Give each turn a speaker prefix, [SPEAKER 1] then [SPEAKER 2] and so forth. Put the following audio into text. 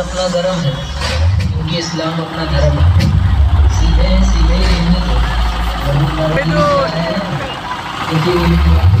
[SPEAKER 1] अपना धर्म है क्योंकि इस्लाम अपना धर्म है। सीधे सीधे नहीं है क्योंकि